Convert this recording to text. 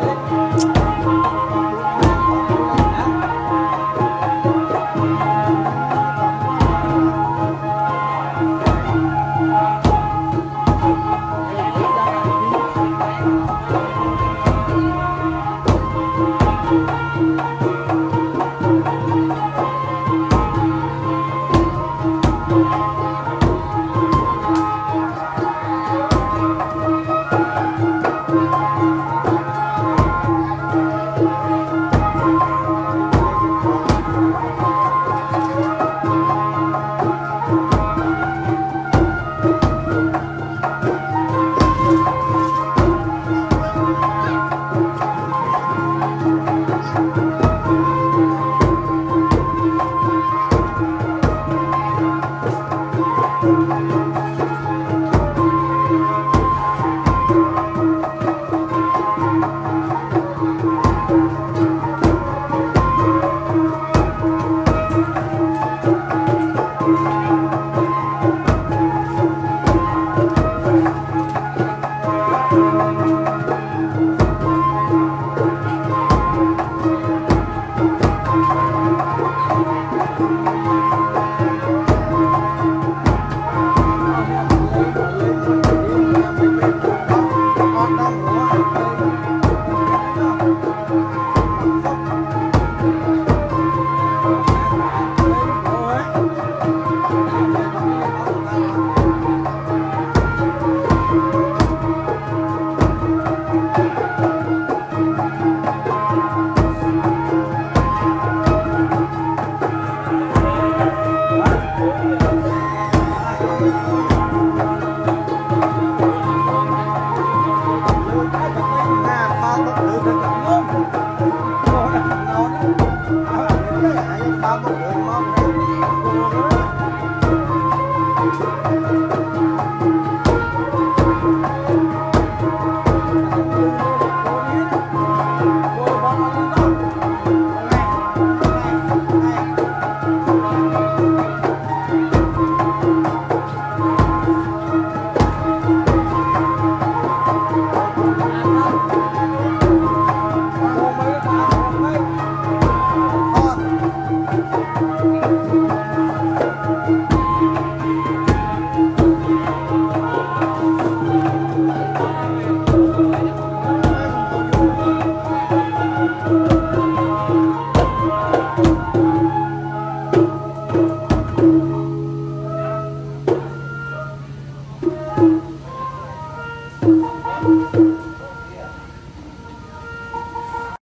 Müzik